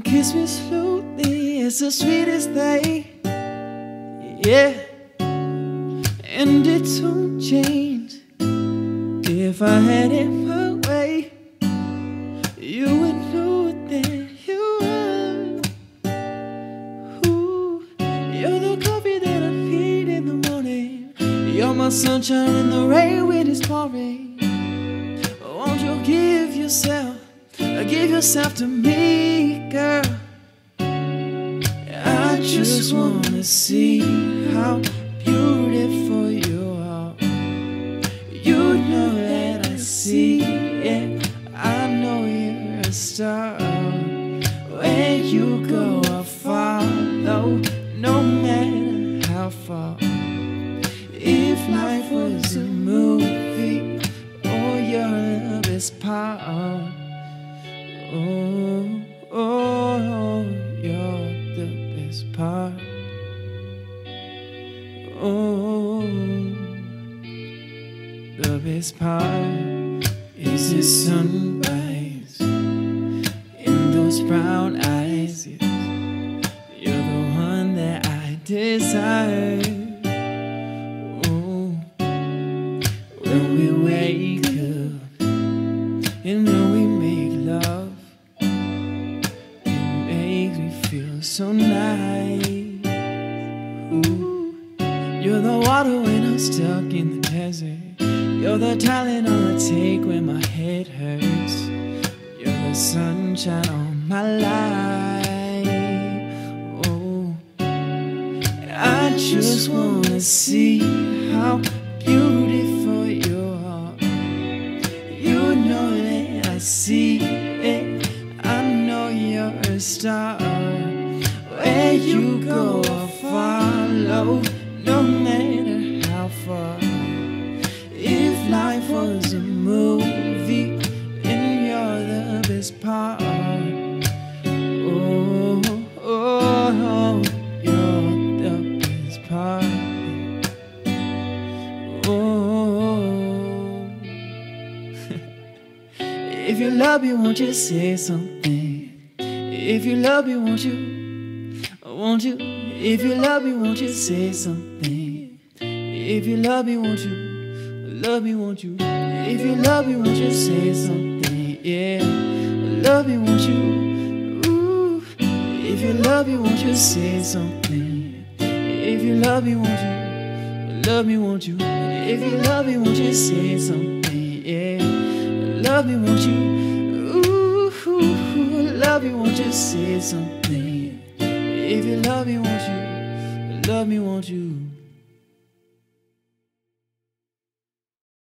and kiss me slowly, it's the sweetest thing. Yeah, and it won't change if I had it my way. You would know that you are. Ooh, you're the coffee that I need in the morning. You're my sunshine in the rain when it's pouring. Won't you give yourself, give yourself to me, girl? I just wanna see how beautiful you are. You know that I see it. I know you're a star. Where you go, I follow, no matter how far. If life was a movie, oh, your love is part. Oh, oh, you're the best part. Oh, the best part is the sunrise in those brown eyes. Yes, you're the one that I desire. Oh, when we wake so nice. Ooh, you're the water when I'm stuck in the desert. You're the Tylenol I take when my head hurts. You're the sunshine on my life. Oh, I just wanna see how beautiful you are. You know that I see it. I know you're a star. If you love me, won't you say something? If you love me, won't you? Won't you? If you love me, won't you say something? If you love me, won't you? Love me, won't you? If you love me, won't you say something? Yeah, love me, won't you? Ooh, if you love me, won't you say something? If you love me, won't you? Love me, won't you? If you love me, won't you say something? Love me, won't you? Ooh, love me, won't you say something? If you love me, won't you? Love me, won't you?